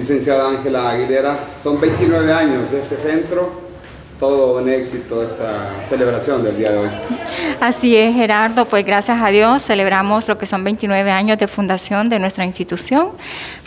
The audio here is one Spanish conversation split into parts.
licenciada Ángela Aguilera. Son 29 años de este centro, todo un éxito esta celebración del día de hoy. Así es, Gerardo, pues gracias a Dios celebramos lo que son 29 años de fundación de nuestra institución,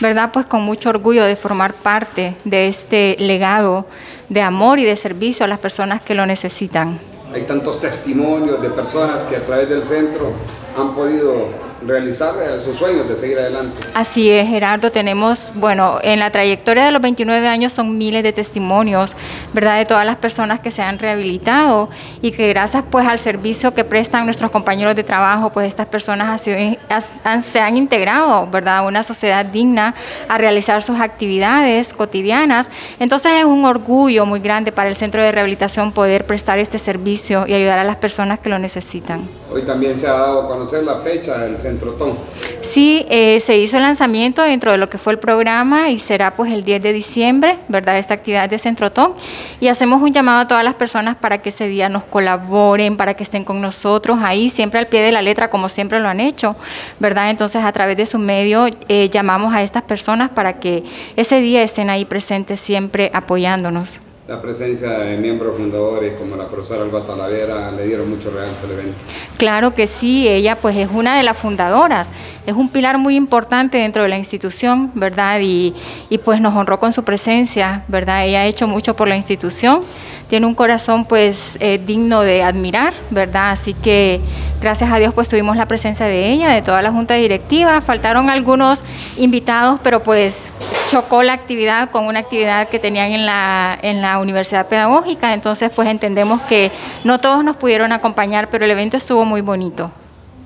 ¿verdad? Pues con mucho orgullo de formar parte de este legado de amor y de servicio a las personas que lo necesitan. Hay tantos testimonios de personas que a través del centro han podido realizar sus sueños de seguir adelante. Así es, Gerardo, tenemos, bueno, en la trayectoria de los 29 años son miles de testimonios, ¿verdad? De todas las personas que se han rehabilitado y que gracias pues al servicio que prestan nuestros compañeros de trabajo, pues estas personas se han integrado, ¿verdad? A una sociedad digna, a realizar sus actividades cotidianas. Entonces es un orgullo muy grande para el centro de rehabilitación poder prestar este servicio y ayudar a las personas que lo necesitan. Hoy también se ha dado a conocer la fecha del Centrotón. Sí, eh, se hizo el lanzamiento dentro de lo que fue el programa y será pues el 10 de diciembre, ¿verdad? Esta actividad de Centrotón. Y hacemos un llamado a todas las personas para que ese día nos colaboren, para que estén con nosotros ahí, siempre al pie de la letra, como siempre lo han hecho, ¿verdad? Entonces a través de su medio eh, llamamos a estas personas para que ese día estén ahí presentes siempre apoyándonos la presencia de miembros fundadores como la profesora Alba Talavera le dieron mucho realce al evento. Claro que sí, ella pues es una de las fundadoras, es un pilar muy importante dentro de la institución, ¿verdad? Y, y pues nos honró con su presencia, ¿verdad? Ella ha hecho mucho por la institución, tiene un corazón pues eh, digno de admirar, ¿verdad? Así que gracias a Dios pues tuvimos la presencia de ella, de toda la junta directiva, faltaron algunos invitados, pero pues chocó la actividad con una actividad que tenían en la, en la Universidad Pedagógica, entonces pues entendemos que no todos nos pudieron acompañar, pero el evento estuvo muy bonito.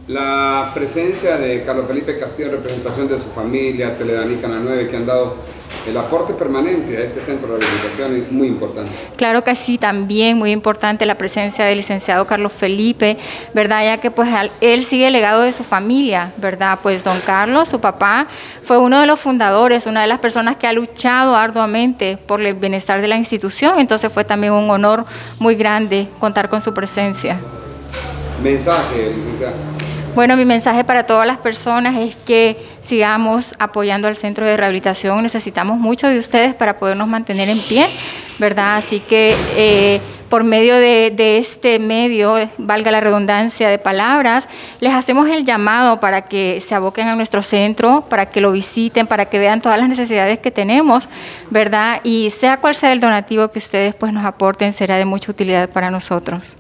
La presencia de Carlos Felipe Castillo, representación de su familia, Teledaní Canal 9, que han dado el aporte permanente a este centro de rehabilitación es muy importante. Claro que sí, también muy importante la presencia del licenciado Carlos Felipe, ¿verdad? Ya que pues él sigue el legado de su familia, ¿verdad? Pues don Carlos, su papá, fue uno de los fundadores, una de las personas que ha luchado arduamente por el bienestar de la institución, entonces fue también un honor muy grande contar con su presencia. Mensaje, licenciado. Bueno, mi mensaje para todas las personas es que sigamos apoyando al centro de rehabilitación. Necesitamos mucho de ustedes para podernos mantener en pie, ¿verdad? Así que eh, por medio de, de, este medio, valga la redundancia de palabras, les hacemos el llamado para que se aboquen a nuestro centro, para que lo visiten, para que vean todas las necesidades que tenemos, ¿verdad? Y sea cual sea el donativo que ustedes pues nos aporten, será de mucha utilidad para nosotros.